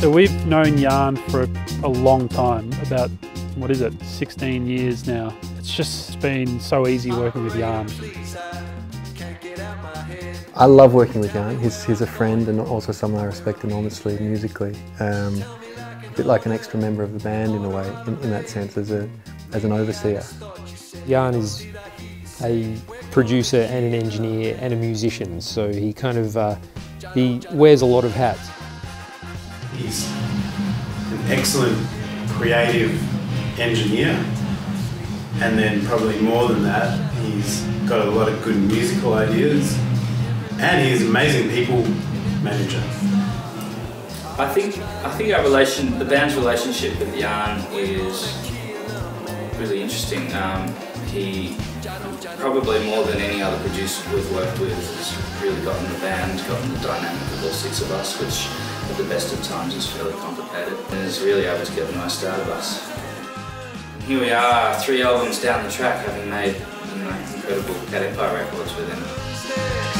So we've known Jan for a long time, about, what is it, 16 years now. It's just been so easy working with Jan. I love working with Jan. He's, he's a friend and also someone I respect enormously musically. Um, a bit like an extra member of the band in a way, in, in that sense, as, a, as an overseer. Jan is a producer and an engineer and a musician, so he kind of uh, he wears a lot of hats. He's an excellent creative engineer, and then probably more than that, he's got a lot of good musical ideas, and he's an amazing people manager. I think I think our relation, the band's relationship with Jan is really interesting. Um, he probably more than any other producer we've worked with has really gotten the band, gotten the dynamic of all six of us, which at the best of times is fairly complicated and it's really able to get a nice start of us. Here we are, three albums down the track, having made you know, incredible Cat Empire records with him.